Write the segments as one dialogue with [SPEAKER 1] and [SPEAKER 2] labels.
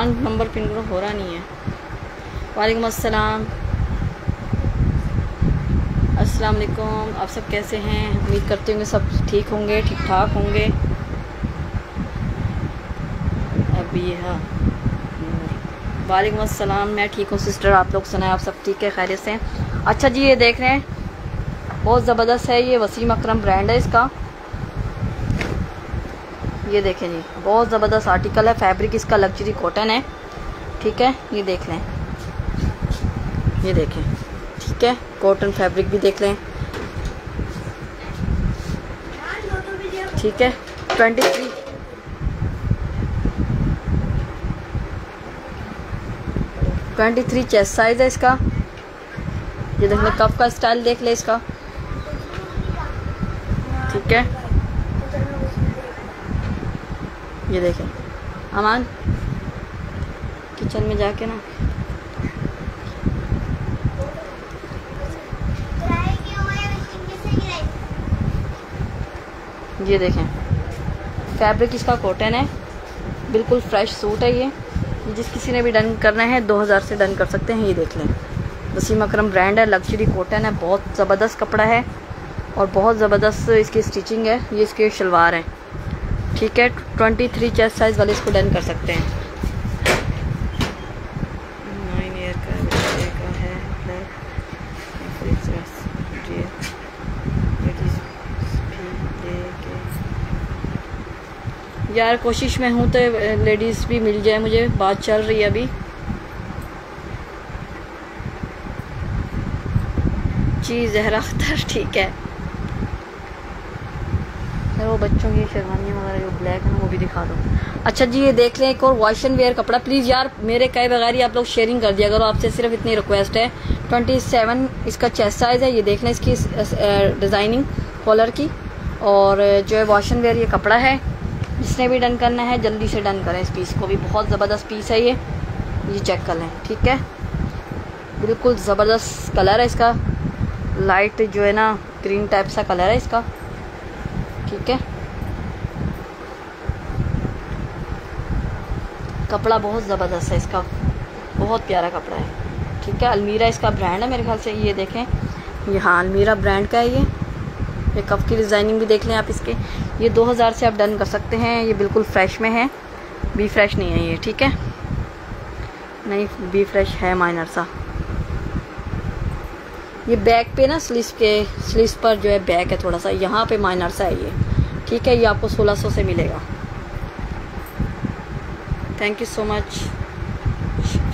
[SPEAKER 1] One number pin code हो रहा नहीं है। वालेकुम अस्सलाम। अस्सलाम वालेकुम, आप सब कैसे हैं? उम्मीद करती हूँ सब ठीक होंगे, ठीक ठाक होंगे। अभी हाँ। वालेकुम अस्सलाम, मैं ठीक हूँ, सिस्टर, आप लोग सुनाए, आप सब ठीक है, खैरियत से। अच्छा जी, ये देख रहे हैं, बहुत ज़बरदस्त है ये वसीम अकरम ब्रांड है इसका। ये देखें जी, बहुत ज़बरदस्त आर्टिकल है फैब्रिक इसका लग्जरी कॉटन है, ठीक है, ये देख लें, ये देखें, ठीक है कॉटन फैब्रिक भी देख लें,
[SPEAKER 2] ठीक है
[SPEAKER 1] twenty three twenty three chest size है इसका, ये देख लें कप का स्टाइल देख लें इसका,
[SPEAKER 2] ठीक है
[SPEAKER 1] ये देखें। अमान किचन में जाके ना। ये देखें। फैब्रिक इसका कॉटन है। बिल्कुल फ्रेश सूट है ये। जिस किसी ने भी डन करना है 2000 से डन कर सकते हैं, ये देख लें। वसीम अक्रम ब्रांड है लग्जरी कॉटन है, बहुत ज़बरदस्त कपड़ा है और बहुत ज़बरदस्त इसकी स्टिचिंग है। ये इसके शलवार है। ठीक है ट्वेंटी थ्री चेस्ट साइज़ वाले इसको डन कर सकते हैं। यार कोशिश में हूँ तो लेडीज़ भी मिल जाए मुझे बात चल रही है अभी। जी जहरा अख्तर ठीक है। बच्चों की शेरवानियाँ वगैरह जो ब्लैक है ना, वो भी दिखा दो। अच्छा जी, ये देख लें एक और वॉश एंड वेयर कपड़ा। प्लीज़ यार, मेरे कहे बगैर ही आप लोग शेयरिंग कर दिया करो। आपसे सिर्फ़ इतनी रिक्वेस्ट है। ट्वेंटी सेवन इसका चेस्ट साइज़ है। ये देख लें इसकी डिज़ाइनिंग कॉलर की। और जो है वॉश एंड वेयर ये कपड़ा है। जिसने भी डन करना है। जल्दी से डन करें इस पीस को भी। बहुत ज़बरदस्त पीस है ये। ये चेक कर लें, ठीक है? बिल्कुल ज़बरदस्त कलर है इसका। लाइट जो है ना ग्रीन टाइप सा कलर है इसका। ठीक है? कपड़ा बहुत ज़बरदस्त है इसका। बहुत प्यारा कपड़ा है। ठीक है, अलमीरा इसका ब्रांड है मेरे ख्याल से, ये देखें। ये हाँ अलमीरा ब्रांड का है ये। ये कप की डिज़ाइनिंग भी देख लें आप इसके। ये 2000 से आप डन कर सकते हैं। ये बिल्कुल फ्रेश में है। बी फ्रेश नहीं है ये, ठीक है? नहीं बी फ्रेश है माइनर सा। ये बैक पे ना स्लीस के स्लीस पर जो है बैक है थोड़ा सा। यहाँ पे माइनर सा है ये। ठीक है, ये आपको 1600 से मिलेगा। Thank you so much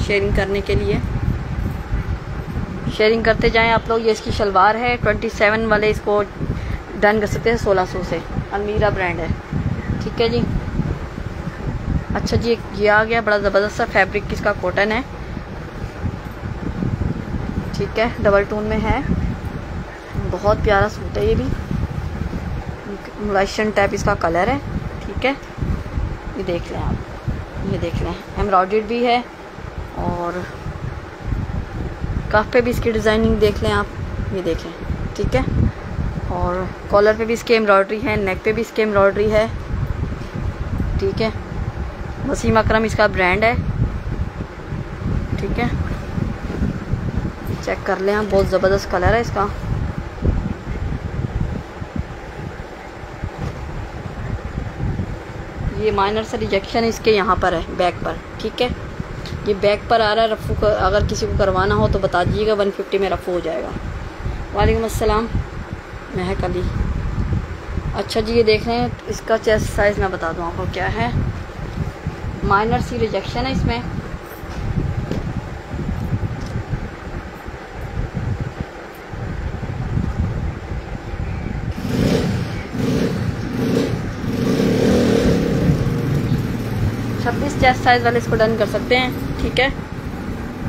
[SPEAKER 1] sharing करने के लिए। शेयरिंग करते जाएँ आप लोग, ये इसकी शलवार है 27 वाले इसको डन कर सकते हैं 1600 से अलमीरा ब्रांड है। ठीक है जी। अच्छा जी ये आ गया, बड़ा ज़बरदस्त सा फैब्रिक इसका कॉटन है। ठीक है डबल टून में है। बहुत प्यारा सूट है ये भी। मुलाशन टाइप इसका कलर है। ठीक है। ये देख लें आप। ये देख लें एम्ब्रॉयड भी है और कफ पे भी इसकी डिज़ाइनिंग देख लें आप, ये देखें ठीक है? और कॉलर पे भी इसकी एम्ब्रॉयड्री है, नेक पे भी इसकी एम्ब्रॉयड्री है, ठीक है? वसीम अक्रम इसका ब्रांड है, ठीक है? चेक कर लें आप, बहुत ज़बरदस्त कलर है इसका। ये माइनर सा रिजेक्शन इसके यहाँ पर है बैक पर ठीक है? ये बैक पर आ रहा है रफ़ू कर, अगर किसी को करवाना हो तो बता दीजिएगा वन फिफ्टी में रफ़ू हो जाएगा। वालेकुम अस्सलाम महक अली अच्छा जी ये देख रहे हैं इसका चेस्ट साइज़ मैं बता दूँ आपको क्या है। माइनर सी रिजेक्शन है इसमें। चेस्ट साइज़ वाले इसको डन कर सकते हैं, ठीक है?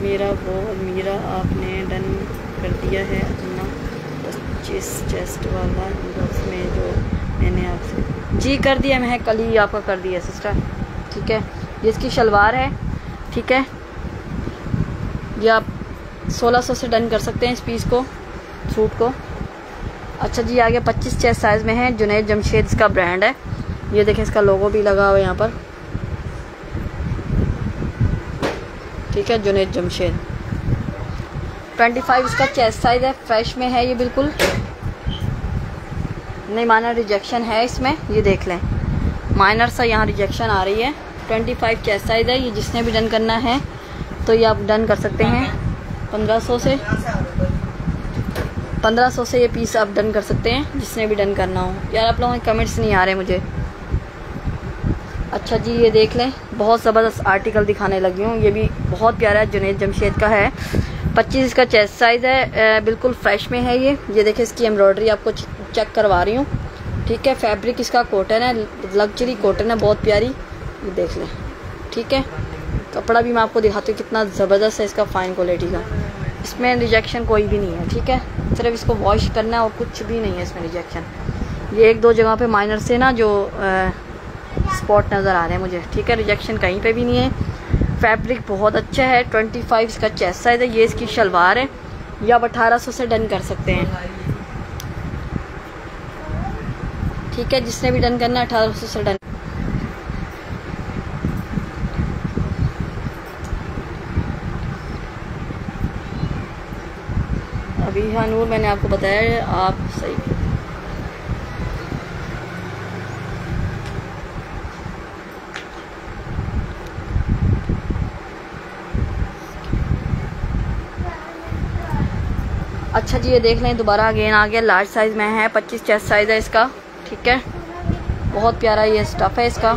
[SPEAKER 1] मेरा वो, मेरा, आपने डन कर दिया है अपना पच्चीस चेस्ट वाला उसमें जो मैंने आपसे जी, कर दिया मैं, कल ही आपका कर दिया सिस्टर ठीक है? जिसकी शलवार है, ठीक है? ये आप 1600 से डन कर सकते हैं इस पीस को सूट को। अच्छा जी, आगे 25 चेस्ट साइज़ में है जुनेद जमशेद इसका ब्रांड है। ये देखें, इसका लोगो भी लगा हुआ है यहाँ पर। ठीक है जुनेद जमशेद 25 इसका चेस्ट साइज़ है फ्रेश में है ये बिल्कुल। नहीं माना रिजेक्शन है इसमें, ये देख लें। माइनर सा यहाँ रिजेक्शन आ रही है। 25 चेस्ट साइज़ है, ये जिसने भी डन करना है तो ये आप डन कर सकते हैं। 1500 से 1500 से ये पीस आप डन कर सकते हैं, जिसने भी डन करना हो। यार, आप लोगों के कमेंट्स नहीं आ रहे मुझे। अच्छा जी, ये देख लें। बहुत ज़बरदस्त आर्टिकल दिखाने लगी हूँ। ये भी बहुत प्यारा है, जुनेद जमशेद का है। पच्चीस इसका चेस्ट साइज़ है। बिल्कुल फ्रेश में है ये। ये देखें, इसकी एम्ब्रॉयडरी आपको चेक करवा रही हूँ। ठीक है फैब्रिक इसका कॉटन है। लग्जरी कॉटन है, बहुत प्यारी। ये देख लें। ठीक है? कपड़ा भी मैं आपको दिखाती हूँ, कितना ज़बरदस्त है इसका फ़ाइन क्वालिटी का। इसमें रिजेक्शन कोई भी नहीं है, ठीक है? सिर्फ़ इसको वॉश करना है और कुछ भी नहीं है इसमें रिजेक्शन ये एक दो जगह पे माइनर से ना, जो स्पॉट नज़र आ रहे हैं मुझे। ठीक है रिजेक्शन कहीं पे भी नहीं है। फैब्रिक बहुत अच्छा है 25 इसका चेस्ट साइज़ है, ये इसकी शलवार है। या आप अठारह सौ से डन कर सकते हैं। ठीक है, जिसने भी डन करना है, अठारह सौ से डन अभी हाँ नूर, मैंने आपको बताया, आप सही अच्छा जी, ये देख लें, दोबारा अगेन आ गया। लार्ज साइज़ में है 25 चेस्ट साइज़ है इसका, ठीक है?
[SPEAKER 2] बहुत प्यारा ये स्टफ़ है इसका।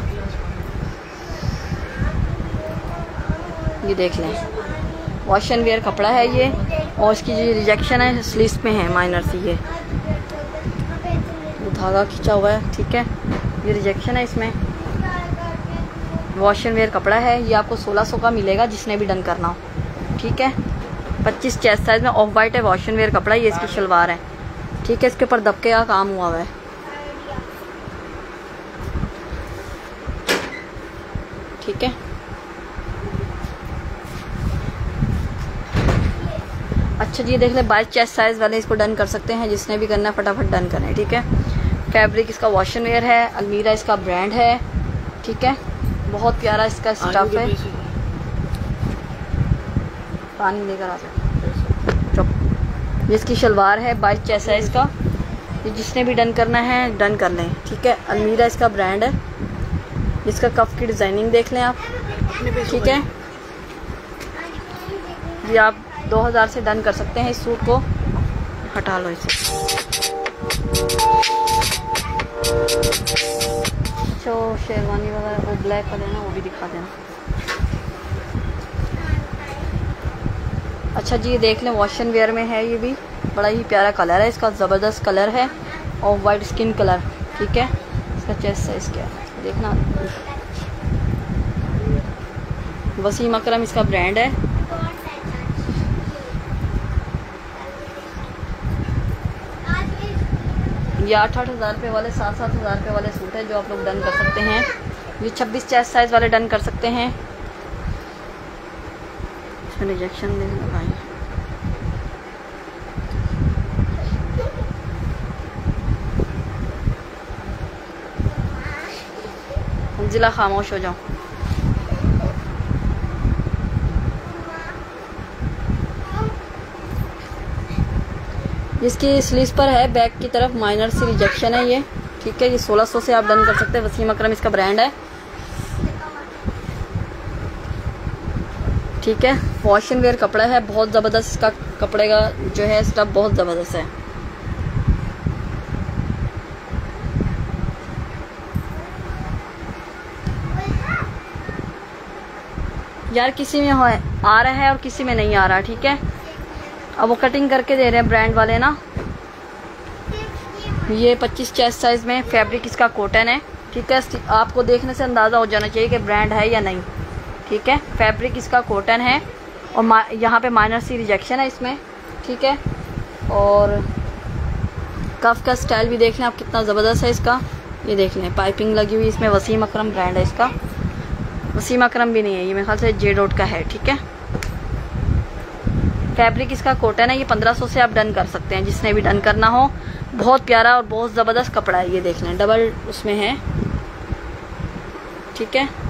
[SPEAKER 2] ये देख लें
[SPEAKER 1] वॉश एंड वेयर कपड़ा है ये, और इसकी जो रिजेक्शन है स्लीव में है माइनर सी ये।
[SPEAKER 2] धागा
[SPEAKER 1] खींचा हुआ है, ठीक है? ये रिजेक्शन है इसमें। वॉश एंड वेयर कपड़ा है, ये आपको 1600 का मिलेगा, जिसने भी डन करना हो, ठीक है? पच्चीस चेस्ट साइज़ में ऑफ़ वाइट है वॉशन वेयर कपड़ा ये इसकी शलवार है। ठीक है इसके ऊपर दबके का काम हुआ हुआ है। ठीक है। अच्छा जी देख ले बाईस चेस्ट साइज़ वाले इसको डन कर सकते हैं जिसने भी करना है फटाफट डन करें ठीक है। फैब्रिक इसका वॉशन वेयर है अलमीरा इसका ब्रांड है ठीक है। बहुत प्यारा इसका स्टफ़ है। पानी लेकर आ चुप। इसकी शलवार है बाईस चैसा है इसका। ये जिसने भी डन करना है, डन कर लें। ठीक है, अलमीरा इसका ब्रांड है। इसका कफ की डिज़ाइनिंग देख लें आप।
[SPEAKER 2] ठीक है। ये आप 2000 से डन कर सकते हैं इस सूट को।
[SPEAKER 1] हटा लो इसे। जो शेरवानी वगैरह, वो ब्लैक का देना वो भी दिखा देना। अच्छा जी, ये देख लें वॉशन वेयर में है ये भी। बड़ा ही प्यारा कलर है, इसका ज़बरदस्त कलर है
[SPEAKER 2] और वाइट स्किन
[SPEAKER 1] कलर
[SPEAKER 2] ठीक है?
[SPEAKER 1] इसका चेस्ट साइज़ क्या है? देखना। वसीम अक्रम इसका ब्रांड है। ये आठ आठ हज़ार रुपये वाले सात सात हज़ार रुपये वाले सूट है जो आप लोग डन कर सकते हैं। ये छब्बीस चेस्ट साइज़ वाले डन कर सकते हैं। इसमें रिजेक्शन दे भाई। ज़िला खामोश हो जाओ। इसकी स्लीव पर है बैक की तरफ़ माइनर सी रिजेक्शन है ये। ठीक है, ये 1600 से आप डन कर सकते हैं, वसीम अकरम इसका ब्रांड है। ठीक है? वॉश एंड वेयर कपड़ा है, बहुत ज़बरदस्त इसका कपड़े का जो है स्टफ़ बहुत ज़बरदस्त है। यार, किसी में आ रहा है और किसी में नहीं आ रहा, ठीक है?
[SPEAKER 2] अब वो
[SPEAKER 1] कटिंग करके दे रहे हैं ब्रांड वाले ना।
[SPEAKER 2] ये
[SPEAKER 1] 25 चेस्ट साइज़ में फैब्रिक इसका कॉटन है, ठीक है? आपको देखने से अंदाज़ा हो जाना चाहिए कि ब्रांड है या नहीं। ठीक है? फैब्रिक इसका कॉटन है। और यहाँ पे माइनर सी रिजेक्शन है इसमें। ठीक है? और कफ का स्टाइल भी देख लें आप, कितना ज़बरदस्त है इसका। ये देख लें पाइपिंग लगी हुई इसमें, वसीम अकरम ब्रांड है इसका। वसीम अकरम भी नहीं है, ये मेरे ख्याल से जे डॉट का है, ठीक है? फैब्रिक इसका कॉटन है, ये 1500 से आप डन कर सकते हैं, जिसने भी डन करना हो। बहुत प्यारा और बहुत ज़बरदस्त कपड़ा है, ये देख लें डबल उसमें है। ठीक है?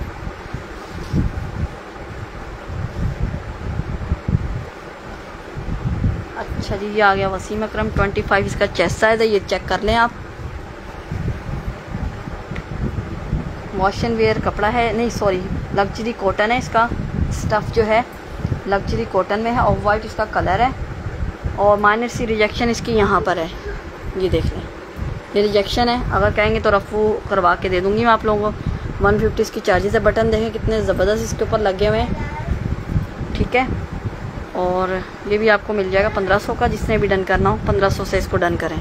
[SPEAKER 1] अच्छा जी, ये आ गया वसीम अकरम 25 इसका चेस्ट साइज़ है, ये चेक कर लें आप। वॉश एंड वेयर कपड़ा है, नहीं सॉरी लग्जरी कॉटन है इसका। स्टफ़ जो है लग्जरी कॉटन में है और वाइट इसका कलर है। और माइनर सी रिजेक्शन इसकी यहाँ पर है। ये देख लें। ये रिजेक्शन है। अगर कहेंगे तो रफू करवा के दे दूँगी मैं आप लोगों को। वन फिफ्टी इसकी चार्जेस है। बटन देखें कितने ज़बरदस्त इसके ऊपर लगे हुए
[SPEAKER 2] हैं।
[SPEAKER 1] ठीक है? और ये भी आपको मिल जाएगा पंद्रह सौ का, जिसने भी डन करना हो, पंद्रह सौ से इसको डन करें।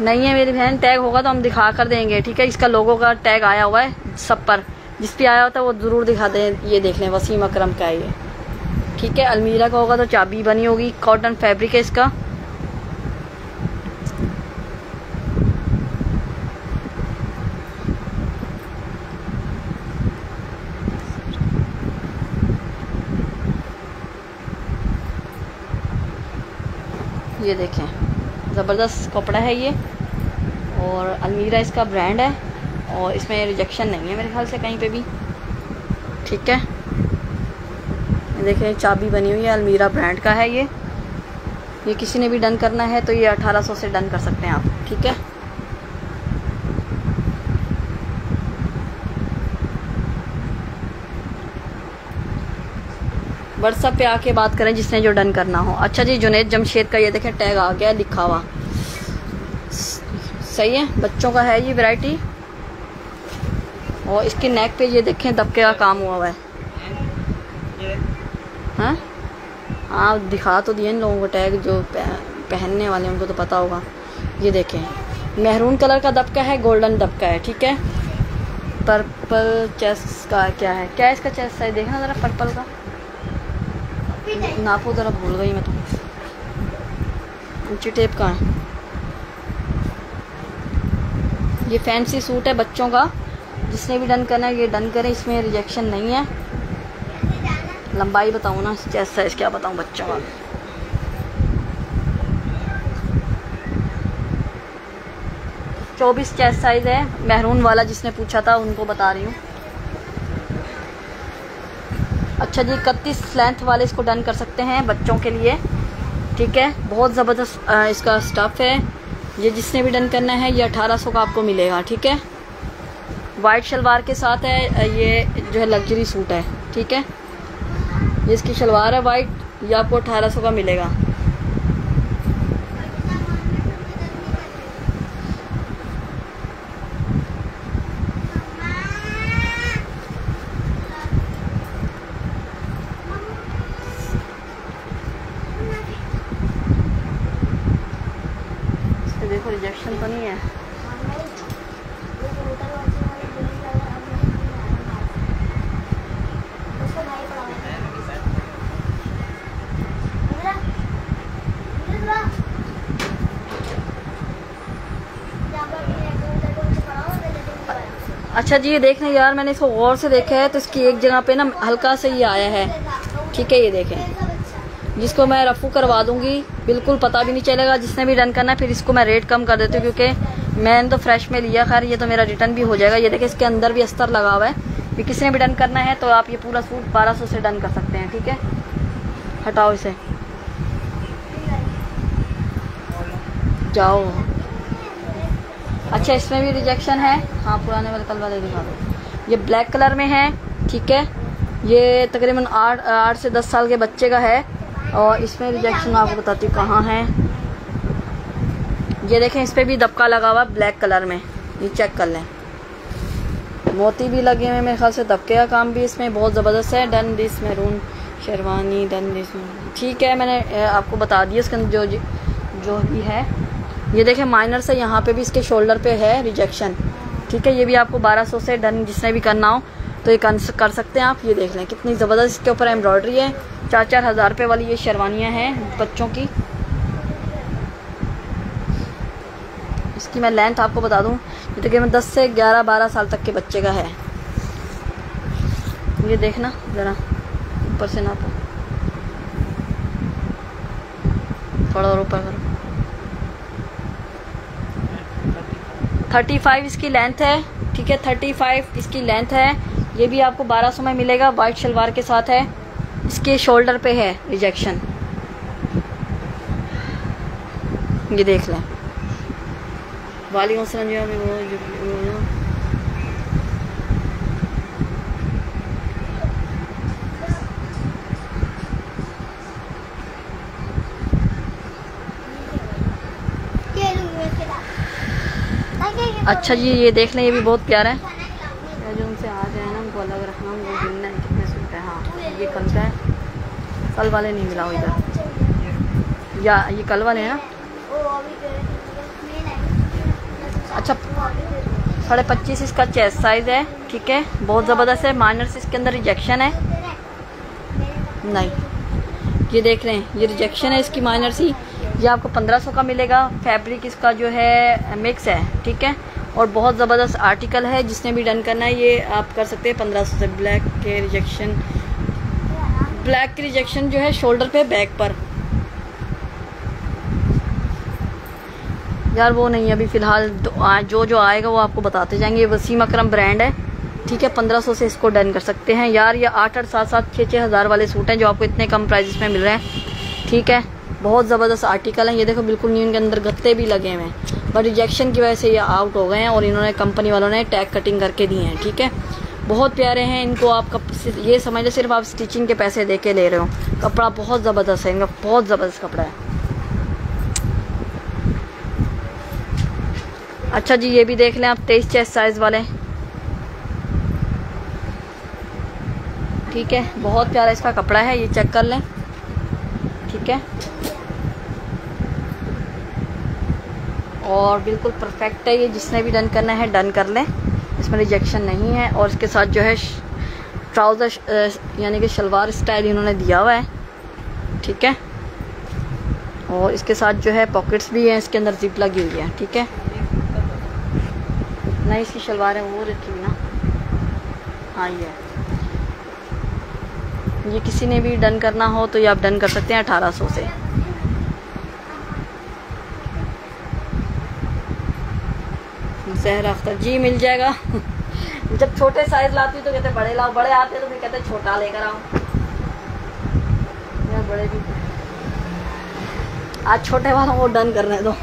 [SPEAKER 1] नहीं है मेरी बहन टैग होगा तो हम दिखा कर देंगे, ठीक है? इसका लोगों का टैग आया हुआ है सब पर। जिस पे आया होता है वो ज़रूर दिखा दें, ये देख लें, वसीम अक्रम का ये। ठीक है, अलमीरा का होगा तो चाबी बनी होगी कॉटन फैब्रिक है इसका। ये देखें। ज़बरदस्त कपड़ा है ये। और अलमीरा इसका ब्रांड है। और इसमें रिजेक्शन नहीं है मेरे ख्याल से कहीं पे भी। ठीक है? देखें, चाबी बनी हुई है, अलमीरा ब्रांड का है ये। ये किसी ने भी डन करना है तो ये 1800 से डन कर सकते हैं आप। ठीक है? व्हाट्सअप पे आके बात करें जिसने जो डन करना हो। अच्छा जी जुनेद जमशेद का ये देखें टैग आ गया, लिखा हुआ। सही है? बच्चों का है ये वैरायटी और इसके नेक पे ये देखें, दबके का काम हुआ हुआ है। हाँ? हाँ दिखा तो दिए इन लोगों को टैग जो पहनने वाले उनको तो पता होगा। ये देखें महरून कलर का दबका है गोल्डन दबका है, ठीक है? पर्पल चेस्ट का क्या है? क्या इसका चेस्ट है देखना ज़रा पर्पल का?
[SPEAKER 2] नापो ज़रा
[SPEAKER 1] भूल गई मैं तो। ऊँची टेप का है? ये फैंसी सूट है बच्चों का। जिसने भी डन करना है, ये डन करें, इसमें रिजेक्शन नहीं है। लंबाई बताऊँ ना चेस्ट साइज़ क्या बताऊँ बच्चों का। चौबीस चेस्ट साइज़ है, महरून वाला जिसने पूछा था, उनको बता रही हूँ। अच्छा जी, इकतीस लेंथ वाले इसको डन कर सकते हैं बच्चों के लिए। ठीक है? बहुत ज़बरदस्त इसका स्टफ़ है। ये जिसने भी डन करना है, ये अठारह सौ का आपको मिलेगा, ठीक है? वाइट शलवार के साथ है ये जो है लग्जरी सूट है, ठीक है? ये इसकी शलवार है वाइट ये आपको अठारह सौ का मिलेगा देखो रिजेक्शन तो नहीं है अच्छा जी, ये देखना यार, मैंने इसको गौर से देखा है तो इसकी एक जगह पे ना हल्का से ये आया
[SPEAKER 2] है। ठीक है, ये देखें।
[SPEAKER 1] जिसको मैं रफू करवा दूँगी, बिल्कुल पता भी नहीं चलेगा, जिसने भी डन करना है, फिर इसको मैं रेट कम कर देती हूँ,
[SPEAKER 2] क्योंकि
[SPEAKER 1] मैंने तो फ्रेश में लिया, खैर, ये तो मेरा रिटर्न भी हो जाएगा। ये देखें, इसके अंदर भी अस्तर लगा हुआ है। कि किसी ने भी डन करना है तो आप ये पूरा सूट बारह से डन कर सकते हैं, ठीक है? हटाओ इसे। जाओ।
[SPEAKER 2] अच्छा इसमें भी रिजेक्शन है। हाँ
[SPEAKER 1] पुराने वाले कल वाले दिखा दो। ये ब्लैक कलर में है, ठीक है? ये तकरीबन आठ आठ से दस साल के बच्चे का है,
[SPEAKER 2] और इसमें रिजेक्शन आपको बताती हूँ कहाँ है।
[SPEAKER 1] ये देखें, इस पर भी दबका लगा हुआ ब्लैक कलर में। ये चेक कर लें। मोती भी लगे हुए मेरे ख्याल से दबके का काम भी इसमें बहुत ज़बरदस्त है। Done this maroon sherwani, done this ठीक है, मैंने आपको बता दिया इसके अंदर जो जो भी है। ये देखें माइनर से यहाँ पे भी इसके शोल्डर पे है रिजेक्शन ठीक है, ये भी आपको 1200 से डन जिसने भी करना हो तो ये कर सकते हैं आप। ये देख लें, कितनी ज़बरदस्त इसके ऊपर एम्ब्रॉयडरी है। चार चार हज़ार रुपये वाली ये शेरवानियाँ हैं बच्चों की। इसकी मैं लेंथ आपको बता दूँ, ये तकरीबन दस से ग्यारह, बारह साल तक के बच्चे का है। ये देखना ज़रा, ऊपर से नापो थोड़ा और ऊपर करो। थर्टी फाइव इसकी लेंथ है, ठीक है? थर्टी फाइव इसकी लेंथ है। ये भी आपको बारह सौ में मिलेगा वाइट शलवार के साथ है। इसके शोल्डर पे है रिजेक्शन। ये देख लें। वाली हौसला जो अस्सलाम
[SPEAKER 2] अच्छा जी, ये
[SPEAKER 1] देख लें ये भी बहुत प्यारा है। जो उनसे आ जाए ना, उनको अलग रखना वो गिनना है कितने सूट है। हाँ ये कल का है। कल वाले नहीं मिला
[SPEAKER 3] इधर।
[SPEAKER 1] या, ये कल वाले हैं ना?
[SPEAKER 2] अच्छा साढ़े पच्चीस इसका चेस्ट साइज़ है, ठीक है?
[SPEAKER 1] बहुत ज़बरदस्त है। माइनर इसके अंदर रिजेक्शन है।
[SPEAKER 2] नहीं।
[SPEAKER 1] ये देख रहे हैं, ये रिजेक्शन है इसकी माइनर सी ये आपको 1500 का मिलेगा। फैब्रिक इसका जो है मिक्स है, ठीक है? और बहुत ज़बरदस्त आर्टिकल है, जिसने भी डन करना है, ये आप कर सकते हैं 1500 से ब्लैक के रिजेक्शन।
[SPEAKER 2] ब्लैक के
[SPEAKER 1] रिजेक्शन जो है, शोल्डर पे, बैक पर। यार, वो नहीं, अभी फ़िलहाल जो जो आएगा, वो आपको बताते जाएँगे। वसीम अकरम ब्रांड है,
[SPEAKER 2] ठीक है 1500 से
[SPEAKER 1] इसको डन कर सकते हैं। यार, ये आठ आठ सात सात छः छः हज़ार वाले सूट हैं, जो आपको इतने कम प्राइस में मिल रहे हैं, ठीक है। बहुत ज़बरदस्त आर्टिकल है, ये देखो, बिल्कुल नहीं इनके अंदर गत्ते भी लगे हुए हैं। बट रिजेक्शन की वजह से ये आउट हो गए हैं और इन्होंने कंपनी वालों ने टैग कटिंग करके दिए हैं, ठीक है? बहुत प्यारे हैं इनको आप ये समझ लो सिर्फ़ आप स्टिचिंग के पैसे दे के ले रहे हो। कपड़ा बहुत ज़बरदस्त है, इनका बहुत ज़बरदस्त कपड़ा है। अच्छा जी, ये भी देख लें आप, तेईस चेस्ट साइज़ वाले। ठीक है, बहुत प्यारा इसका कपड़ा है, ये चेक कर लें। ठीक है? और बिल्कुल परफेक्ट है ये। जिसने भी डन करना है डन कर लें। इसमें रिजेक्शन नहीं है और इसके साथ जो है ट्राउज़र यानी कि शलवार स्टाइल इन्होंने दिया हुआ है। ठीक है? और इसके साथ जो है पॉकेट्स भी हैं, इसके अंदर जिप लगी हुई है। ठीक है? नहीं इसकी शलवार है वो रखी हुई ना। हाँ ये ये किसी ने भी डन करना हो तो ये आप डन कर सकते हैं अठारह सौ से। सहरा अख्तर जी मिल जाएगा। जब छोटे साइज़ लाती तो कहते बड़े लाओ। बड़े आते तो फिर कहते छोटा लेकर आओ। बड़े भी आज छोटे वालों को डन करने दो।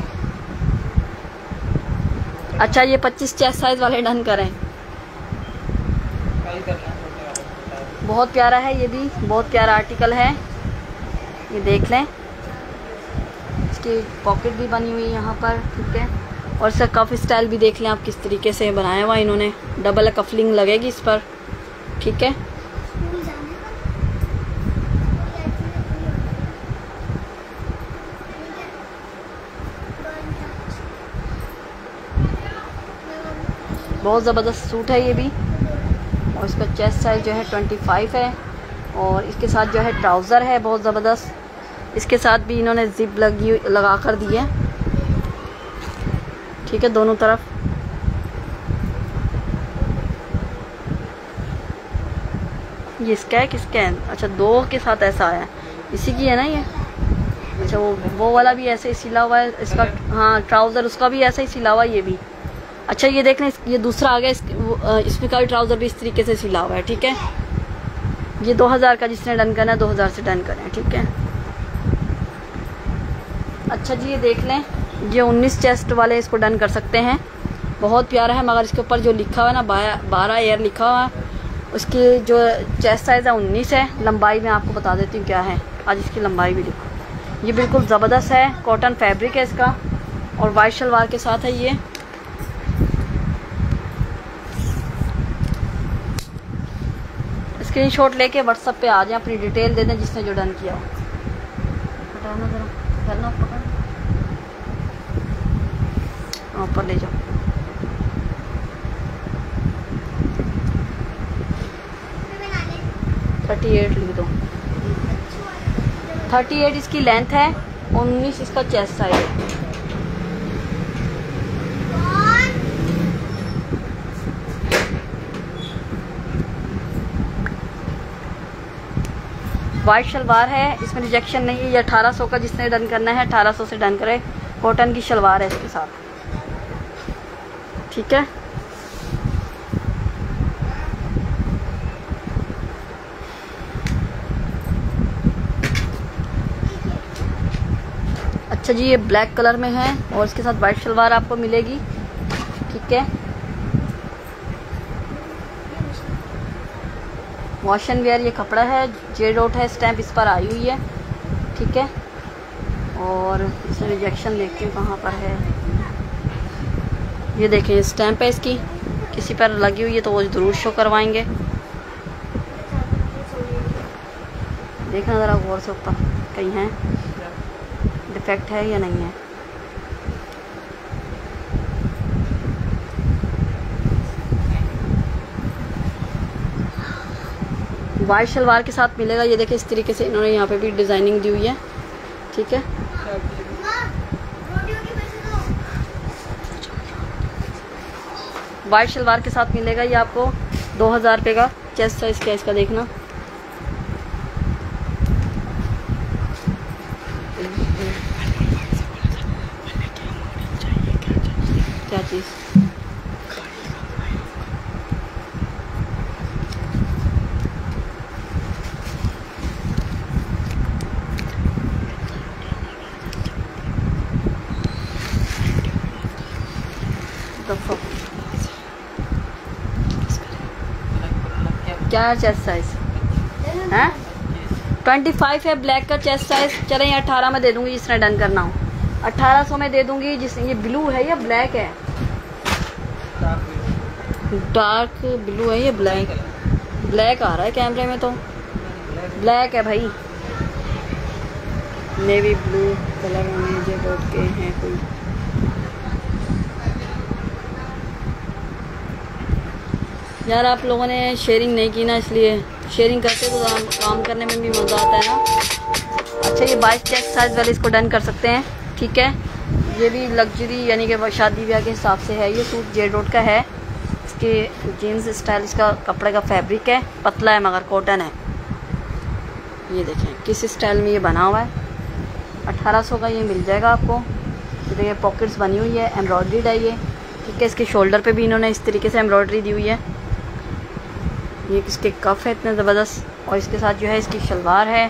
[SPEAKER 3] अच्छा
[SPEAKER 1] ये 25 चेस्ट साइज़ वाले डन करें। बहुत प्यारा है ये भी। बहुत प्यारा आर्टिकल है। ये देख लें। इसकी पॉकेट भी बनी हुई है यहाँ पर ठीक है। और सर, कफ स्टाइल भी देख लें आप किस तरीके से बनाया हुआ इन्होंने। डबल कफलिंग लगेगी इस पर। ठीक है?
[SPEAKER 2] बहुत ज़बरदस्त सूट है ये भी।
[SPEAKER 1] और इसका चेस्ट साइज़ जो है ट्वेंटी फाइव है। और इसके साथ जो है ट्राउज़र है, बहुत ज़बरदस्त। इसके साथ भी इन्होंने जिप लगी, लगा कर दी है। ठीक है दोनों तरफ़। ये इसका है किसका अच्छा दो के साथ ऐसा आया इसी की है ना ये? अच्छा वो वो वाला भी ऐसे ही सिला हुआ है इसका हाँ ट्राउज़र उसका भी ऐसा ही सिला हुआ ये भी। अच्छा ये देख लें ये दूसरा आ गया इस, इसमें का भी ट्राउज़र भी इस तरीके से सिला हुआ है ठीक है? ये 2000 का जिसने डन करना है 2000 से डन करें ठीक है? अच्छा जी ये देख लें। ये 19 चेस्ट वाले इसको डन कर सकते हैं। बहुत प्यारा है, मगर इसके ऊपर जो लिखा हुआ है ना बारह एयर लिखा हुआ है, उसकी जो चेस्ट साइज़ है उन्नीस है। लंबाई में आपको बता देती हूँ क्या है। आज इसकी लंबाई भी लिखो ये बिल्कुल ज़बरदस्त है कॉटन फैब्रिक है इसका, और वाइट शलवार के साथ है ये। स्क्रीन शॉट लेके व्हाट्सएप पे आ जाए, अपनी डिटेल दे दें जिसने जो डन किया हो। करना ऊपर ले जाओ। थर्टी एट लिख दो।
[SPEAKER 2] थर्टी एट
[SPEAKER 1] इसकी लेंथ है, उन्नीस इसका चेस्ट साइज़ है। वाइट शलवार है, इसमें रिजेक्शन नहीं है, ये अठारह सौ का जिसने डन करना है, अठारह सौ से डन करे। कॉटन की शलवार है इसके साथ। ठीक है? अच्छा जी, ये ब्लैक कलर में है और इसके साथ वाइट शलवार आपको मिलेगी। ठीक है? वॉश एंड वेयर ये कपड़ा है जे डॉट है स्टैंप इस पर आई हुई है। ठीक है? और इसमें रिजेक्शन देखते हैं कहाँ पर है। ये देखें स्टैम्प है इसकी।
[SPEAKER 2] किसी
[SPEAKER 1] पर लगी हुई है तो वो ज़रूर शो करवाएँगे। देखना ज़रा गौर से ऊपर, कहीं है। डिफेक्ट है या नहीं है? वाइट शलवार के साथ मिलेगा। ये देखिए इस तरीके से इन्होंने यहाँ पे भी डिज़ाइनिंग दी हुई है। ठीक है? वाइट शलवार के साथ मिलेगा ये आपको दो हज़ार रुपये का। चेस्ट साइज़ क्या इसका देखना क्या चीज़ क्या है चेस्ट साइज़
[SPEAKER 2] है
[SPEAKER 1] ट्वेंटी फाइव है ब्लैक का चेस्ट साइज़ चले, ये अट्ठारह में दे दूँगी जिसने डन करना हो। अट्ठारह सौ में दे दूँगी जिस ये ब्लू है, या ब्लैक है। डार्क ब्लू है, ये ब्लैक ब्लैक आ रहा है कैमरे में तो।
[SPEAKER 3] ब्लैक
[SPEAKER 1] है भाई। नेवी ब्लू कलर में मुझे बोट के हैं कोई। यार आप लोगों ने शेयरिंग नहीं की ना इसलिए शेयरिंग करते तो काम, करने में भी मज़ा आता है ना। अच्छा ये बाईस चेक साइज़ वाले इसको डन कर सकते हैं ठीक है? ये भी लग्जरी यानी कि शादी ब्याह के हिसाब से है। ये सूट जे रोड का है। इसके जीन्स स्टाइल इसका कपड़े का फैब्रिक है। पतला है मगर कॉटन है। ये देखें किस स्टाइल में ये बना हुआ है? अठारह सौ का ये मिल जाएगा आपको। देखिए पॉकेट्स बनी हुई है एम्ब्रॉयड्रीड है ये। ठीक है इसके शोल्डर पे भी इन्होंने इस तरीके से एम्ब्रॉयड्री दी हुई है। ये इसके कफ है इतने ज़बरदस्त? और इसके साथ जो है, इसकी शलवार है।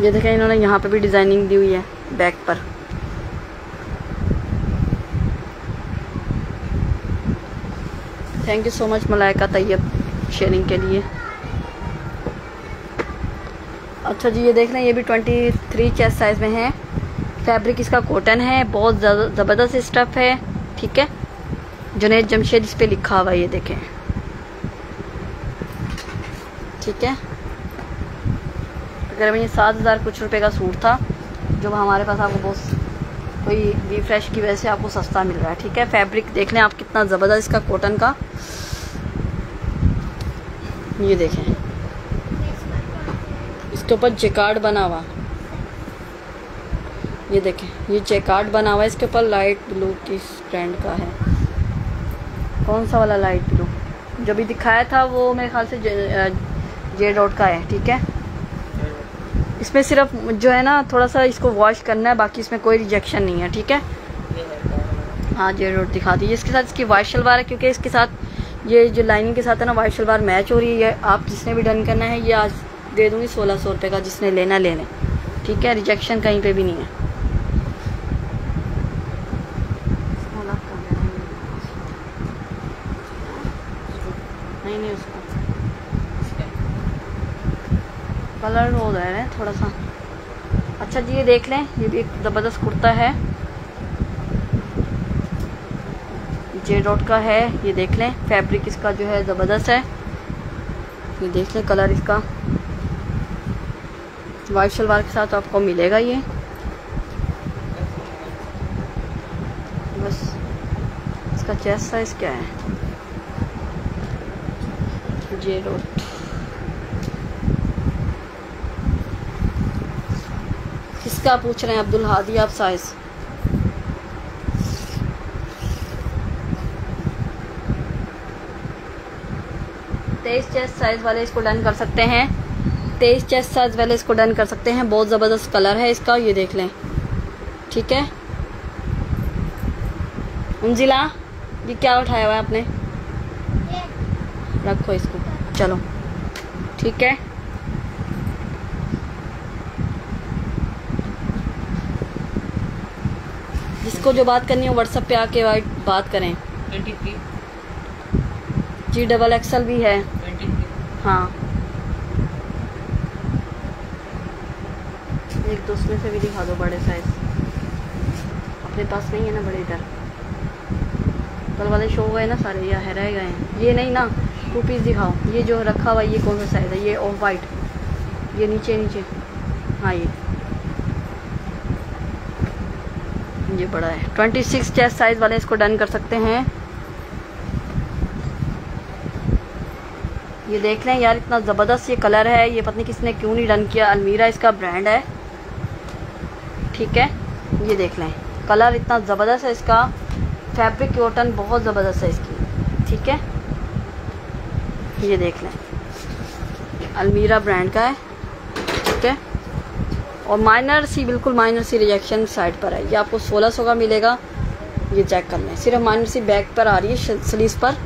[SPEAKER 1] ये देखें, इन्होंने यहाँ पे भी डिज़ाइनिंग दी हुई है, बैक पर। Thank you so much Malaika Tayyab sharing के लिए। अच्छा जी, ये देख लें, ये भी ट्वेंटी थ्री चेस्ट साइज़ में है। फैब्रिक इसका कॉटन है, बहुत ज़बरदस्त स्टफ़ है, ठीक है? जुनेद जमशेद इस पर लिखा हुआ ये देखें। ठीक है? अगर ये सात हज़ार कुछ रुपए का सूट था, जो हमारे पास आपको बहुत कोई वी फ्रेश की वजह से आपको सस्ता मिल रहा है, ठीक है? फैब्रिक देख लें आप कितना ज़बरदस्त इसका कॉटन का। ये देखें। इसके ऊपर जेकार्ड बना हुआ। ये देखें। ये जेकार्ड बना हुआ है, इसके ऊपर लाइट ब्लू किस ब्रांड का है। कौन सा वाला लाइट ब्लू जो भी दिखाया था वो मेरे ख्याल से जे, डॉट का है ठीक है? इसमें सिर्फ़ जो है ना थोड़ा सा इसको वॉश करना है बाकी इसमें कोई रिजेक्शन नहीं है ठीक है? हाँ जे डॉट दिखा दीजिए इसके साथ इसकी वाइट शलवार है क्योंकि इसके साथ ये जो लाइनिंग के साथ है ना वाइट शलवार मैच हो रही है। आप जिसने भी डन करना है ये आज दे दूँगी सोलह सौ रुपये का जिसने लेना ले लें। ठीक है? रिजेक्शन कहीं पे भी नहीं है नहीं नहीं उसका कलर हो रहा है थोड़ा सा अच्छा जी, ये देख लें, ये भी एक ज़बरदस्त कुर्ता है। जे डॉट का है, ये देख लें फैब्रिक इसका जो है ज़बरदस्त है। ये देख लें कलर इसका। वाइट शलवार के साथ आपको मिलेगा ये। बस, इसका चेस्ट साइज़ क्या है? जे रोड किसका पूछ रहे हैं अब्दुल हादी आप साइज़? तेईस चेस्ट साइज़ वाले इसको डन कर सकते हैं। तेईस चेस्ट साइज़ वाले इसको डन कर सकते हैं। बहुत ज़बरदस्त कलर है इसका ये देख लें। ठीक है? उमजिला ये क्या उठाया हुआ है आपने? रखो इसको। चलो। ठीक है? जिसको जो बात करनी हो व्हाट्सएप पे आके बात करें। जी डबल एक्सल भी है। हाँ। एक तो उसमें से भी दिखा दो बड़े साइज़ अपने पास नहीं है ना बड़े इधर। कल वाले शो हुए ना सारे या है रह गए हैं। ये नहीं ना टू पीस दिखाओ। ये जो रखा हुआ ये कौन सा साइज़ है? ये ऑफ़ वाइट ये नीचे नीचे। हाँ ये। ये बड़ा है। 26 चेस्ट साइज़ वाले इसको डन कर सकते हैं। ये देख लें यार, इतना ज़बरदस्त ये कलर है। ये पत्नी किसने क्यों नहीं डन किया। अलमीरा इसका ब्रांड है। ठीक है, ये देख लें। कलर इतना ज़बरदस्त है इसका। फैब्रिक कॉटन बहुत ज़बरदस्त है इसकी। ठीक है, ये देख लें। अलमीरा ब्रांड का है। और माइनर सी बिल्कुल माइनर सी रिजेक्शन साइड पर है। ये आपको 1600 का मिलेगा। ये चेक कर लें सिर्फ़ माइनर सी बैक पर आ रही है स्लीव पर।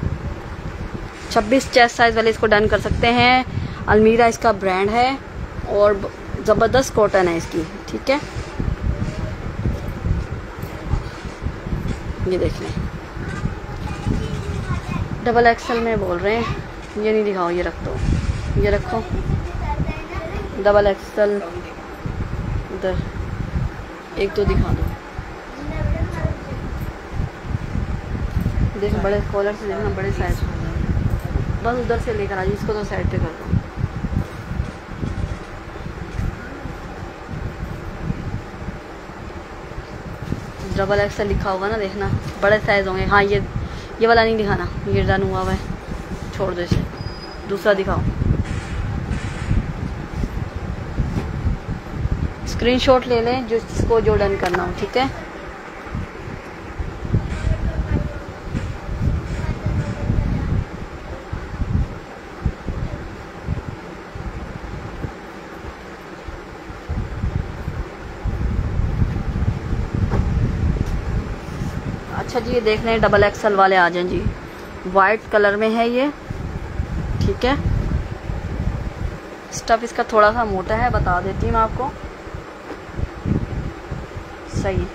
[SPEAKER 1] 26 चेस्ट साइज़ वाले इसको डन कर सकते हैं। अलमीरा इसका ब्रांड है और ज़बरदस्त कॉटन है इसकी, ठीक है? ये देख लें। डबल एक्सल में बोल रहे हैं। ये नहीं दिखाओ, ये रख दो। ये रखो।
[SPEAKER 2] डबल
[SPEAKER 1] एक्सल उधर एक दो दिखा दो। देखो, बड़े कॉलर से देखना, बड़े साइज़ बस उधर से लेकर आ जाइए इसको तो साइड पे कर दो। डबल एक्सल लिखा होगा ना, देखना। बड़े साइज़ होंगे। हाँ ये ये वाला नहीं दिखाना। ये डन हुआ हुआ है। छोड़ दो इसे। दूसरा दिखाओ। स्क्रीनशॉट ले लें जिसको जो डन करना हो, ठीक है? अच्छा जी, ये देख लें डबल एक्सल वाले आ जाएँ जी। वाइट कलर में है ये, ठीक है? स्टफ़ इसका थोड़ा सा मोटा है, बता देती हूँ आपको। सही।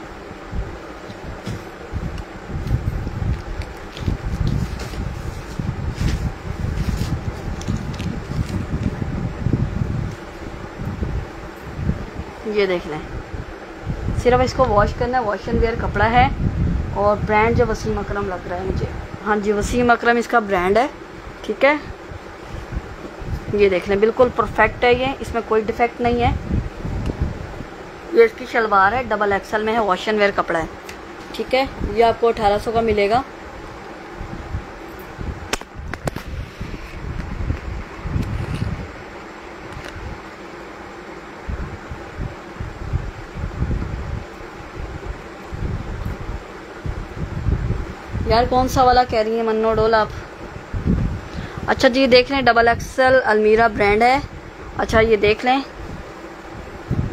[SPEAKER 1] ये देख लें। सिर्फ़ इसको वॉश करना है वॉश एंड वेयर कपड़ा है और ब्रांड जो वसीम अकरम लग रहा है मुझे। हाँ जी, वसीम अकरम इसका ब्रांड है, ठीक है? ये देख लें, बिल्कुल परफेक्ट है ये, इसमें कोई डिफेक्ट नहीं है। ये इसकी शलवार है डबल एक्सल में है वॉश एंड वेयर कपड़ा है। ठीक है? ये आपको 1800 का मिलेगा। यार, कौन सा वाला कह रही है, मन्नो डोल आप? अच्छा जी, देख लें डबल एक्सल अलमीरा ब्रांड है। अच्छा ये देख लें।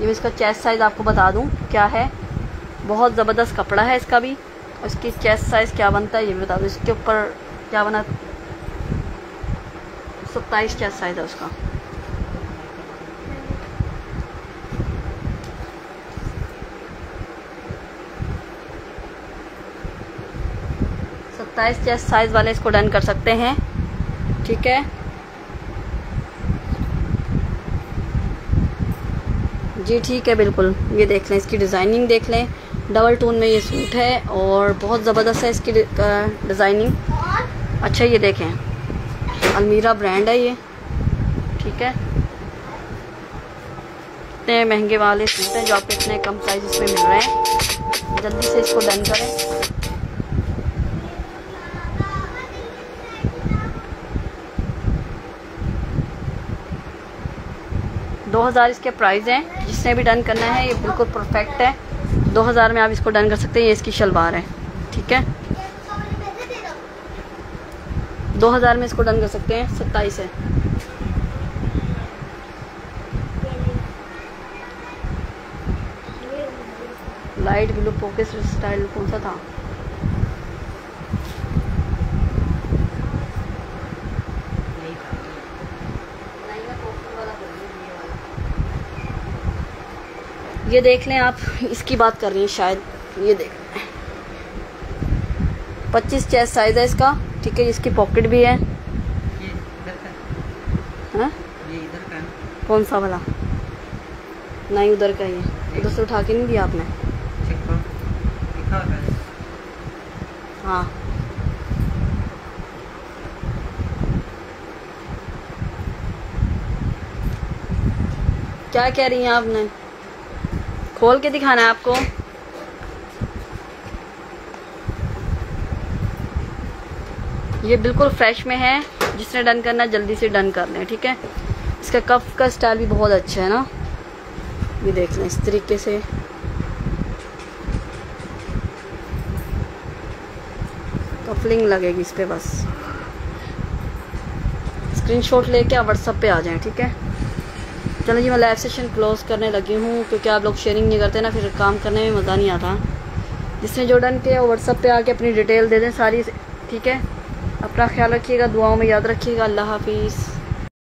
[SPEAKER 1] ये मैं इसका चेस्ट साइज़ आपको बता दूँ क्या है। बहुत ज़बरदस्त कपड़ा है इसका भी। और इसकी चेस्ट साइज़ क्या बनता है ये भी बता दूँ। इसके ऊपर क्या बना सत्ताईस चेस्ट साइज़ है उसका। सत्ताईस चेस्ट साइज़ वाले इसको डन कर सकते हैं। ठीक है? जी, ठीक है, बिल्कुल। ये देख लें, इसकी डिज़ाइनिंग देख लें। डबल टून में ये सूट है और बहुत ज़बरदस्त है इसकी डिज़ाइनिंग अच्छा ये देखें। अलमीरा ब्रांड है ये। ठीक है। इतने महँगे वाले सूट हैं जो आपको इतने कम प्राइस में मिल रहे हैं। जल्दी से इसको डन करें। 2000 इसके प्राइस हैं। जिसने भी डन करना है, ये बिल्कुल परफेक्ट है। 2000 में आप इसको डन कर सकते हैं, ये इसकी शलवार है। ठीक है? 2000 में इसको डन कर सकते हैं, सत्ताईस है। लाइट ब्लू पोकेस स्टाइल कौन सा था? ये देख लें आप इसकी बात कर रही हैं शायद ये देख। पच्चीस चेस्ट साइज़ है इसका ठीक है इसकी पॉकेट भी है। ये
[SPEAKER 3] इधर
[SPEAKER 1] का हाँ। कौन सा वाला? नहीं उधर का ही है। उधर से उठा के नहीं दिया आपने? हाँ। क्या कह रही हैं आपने? खोल के दिखाना है आपको। ये बिल्कुल फ्रेश में है, जिसने डन करना, जल्दी से डन कर लें, ठीक है? इसका कफ का स्टाइल भी बहुत अच्छा है ना? ये देख लें, इस तरीके से। कफलिंग लगेगी इस पर बस। स्क्रीनशॉट लेके आप व्हाट्सअप पे आ जाएँ, ठीक है? चलो जी, मैं लाइव सेशन क्लोज करने लगी हूँ, क्योंकि आप लोग शेयरिंग नहीं करते ना, फिर काम करने में मज़ा नहीं आता। जिसने जो डन किया व्हाट्सअप पे आके अपनी डिटेल दे दें सारी, ठीक है? अपना ख्याल रखिएगा, दुआओं में याद रखिएगा, अल्लाह हाफिज़।